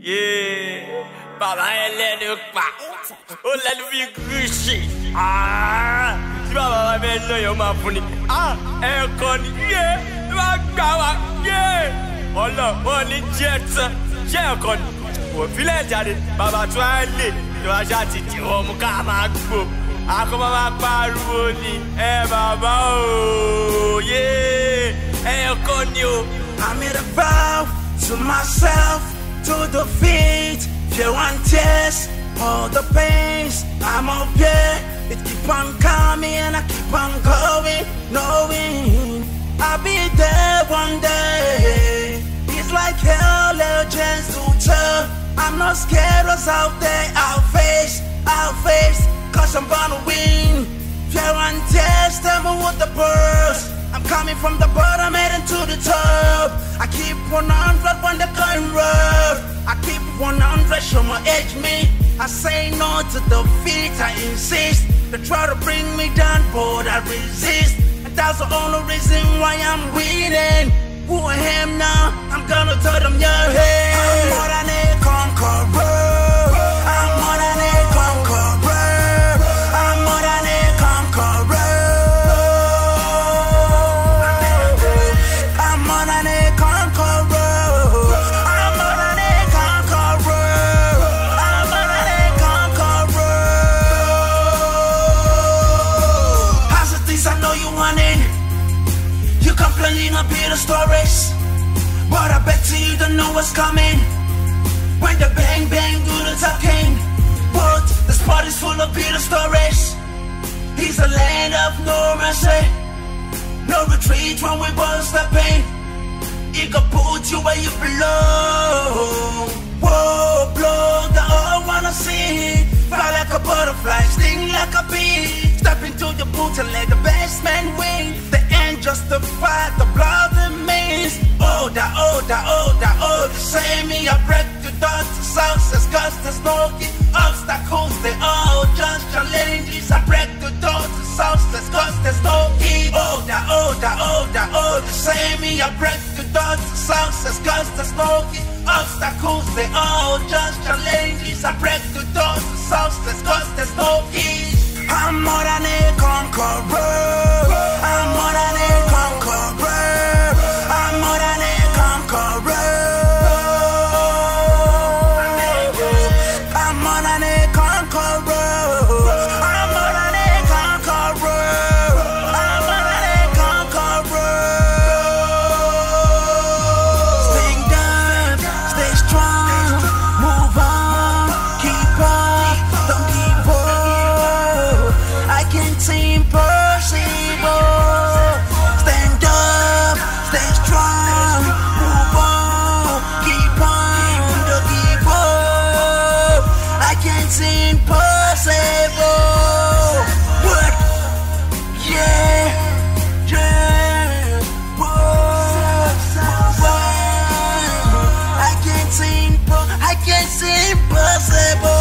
Yeah, bàbá yẹn lẹ́nu pa, ó lẹ́nu bí gúúsì. Ah, Tí bàbá wa fẹ́ lọ́yọ̀ máa fún ni. Ah, Ẹ̀kọ́ ni yé, ẹ máa gbà wá yé. Ọlọ́ wọn ní jẹ́ tán, ṣé ẹ̀kọ́ ni? Òfìlẹ̀ jáde, bàbá tó á lè, tó a ṣáà ti dì wọ́n mú ká máa gbò. Akọ́mọ́ máa pariwo ni, ẹ bàbá o, yé, ẹ̀kọ́ ni o. I made a vow to myself to the defeat fear and tears, all the pains. I'm okay. It keep on coming and I keep on going, knowing I'll be there one day. It's like hell, legends to tell. I'm not scared what's out there. I'll face, I'll face, cause I'm gonna win. Fear and tears, tell me what the burst. Coming from the bottom heading to the top. I keep 100 when the going rough. I keep 100, show my edge me. I say no to defeat, I insist. They try to bring me down, but I resist. And that's the only reason why I'm winning. Who I am now, I'm gonna tell them your head. I'm more than a conqueror. Complaining a bit of stories, but I bet you don't know what's coming. When the bang bang do the talking, but the spot full of bitter stories. He's a land of no mercy, no retreat when we bust the pain. It can put you where you belong. Whoa, blow the all wanna see. Fly like a butterfly, sting like a bee. Step into your boots and let the best man win. Justified the blood that means. Oh, that, oh, the same me. I break the dots to success, cause there's no. Obstacles, they all just challenges. I break the doors to success, cause there's no key. Oh, that, oh, the same me. I break the doors to success, cause there's no key. Obstacles, they all just challenges. I break the doors to success, cause there's no key. I'm more than whoa.